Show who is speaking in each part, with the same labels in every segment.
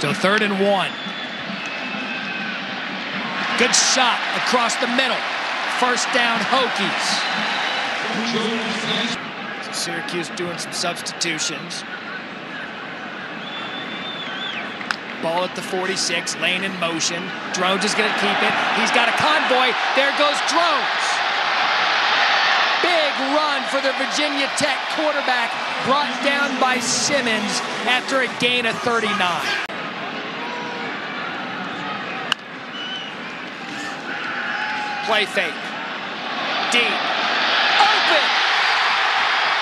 Speaker 1: So third and one. Good shot across the middle. First down, Hokies. Syracuse doing some substitutions. Ball at the 46, lane in motion. Drones is going to keep it. He's got a convoy. There goes Drones. Big run for the Virginia Tech quarterback, brought down by Simmons after a gain of 39. Play fake. Deep. Open.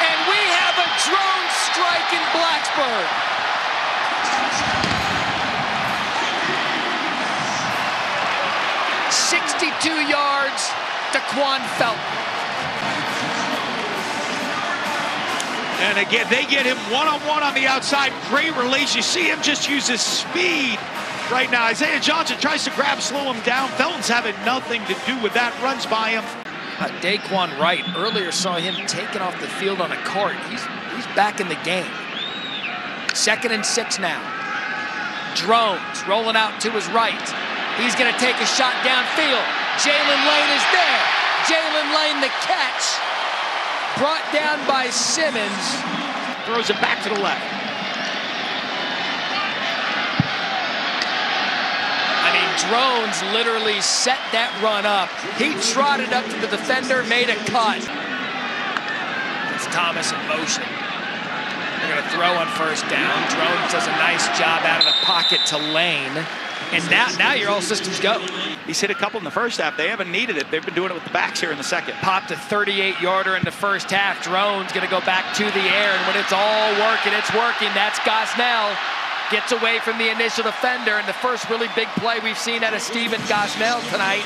Speaker 1: And we have a drone strike in Blacksburg. 62 yards to Quan Felton.
Speaker 2: And again, they get him one-on-one -on, the outside. Great release. You see him just use his speed right now. Isaiah Johnson tries to grab, slow him down. Felton's having nothing to do with that. Runs by him.
Speaker 1: Uh, Dae'Quan Wright earlier saw him taken off the field on a cart. He's, he's back in the game. Second and six now. Drones rolling out to his right. He's going to take a shot downfield. Jaylin Lane is there. Jaylin Lane the catch. Brought down by Simmons.
Speaker 2: Throws it back to the left.
Speaker 1: Drones literally set that run up. He trotted up to the defender, made a cut. It's Thomas in motion. They're going to throw on first down. Drones does a nice job out of the pocket to Lane. And now, now you're all systems go.
Speaker 2: He's hit a couple in the first half. They haven't needed it. They've been doing it with the backs here in the second.
Speaker 1: Popped a 38-yarder in the first half. Drone's going to go back to the air, and when it's all working, it's working. That's Gosnell. Gets away from the initial defender, and the first really big play we've seen out of Stephen Gosnell tonight.